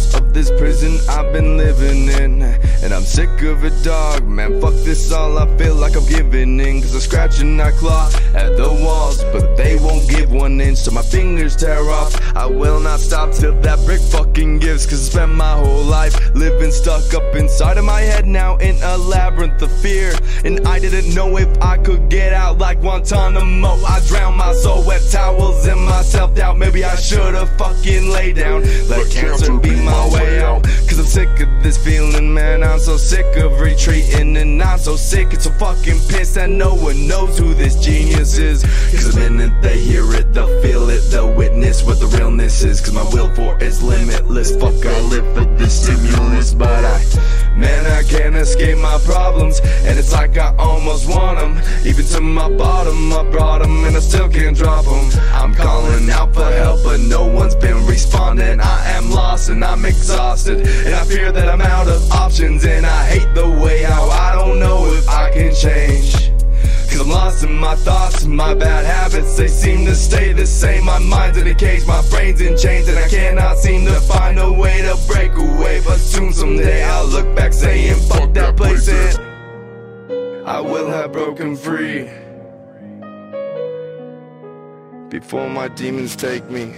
walls of this prison I've been living in. And I'm sick of it, dog, man, fuck this all. I feel like I'm giving in. Cause I'm and I claw at the walls But they won't give one inch. So my fingers tear off. I will not stop till that brick fucking gives. Cause I spent my whole life living stuck up inside of my head now in a labyrinth of fear. And I didn't know if I could get out like Guantanamo. I drowned my soul, wet towels in my self doubt. Maybe I should've fucking lay down. Let cancer be my way out. Cause I'm sick of this feeling, man. I'm so sick of retreating. And I'm so sick, it's so fucking pissed that no one knows who this genius is. Cause the minute they hear it, they'll feel it, they'll witness what the realness is. Cause my will for is limitless. Fuck, I live for this stimulus, but I, man, I can't escape my problems. And it's like I almost want them. Even to my bottom, I brought them, and I still can't drop them. I'm calling out for help, but no one's been responding. I am lost and I'm exhausted. And I fear that I'm out of options, and I hate the way how I don't know if I can change. Cause I'm lost in my thoughts and my bad habits They seem to stay the same. My mind's in a cage, my brain's in chains And I cannot seem to find a way to break away. But soon someday I'll look back saying Fuck that place and I will have broken free. Before my demons take me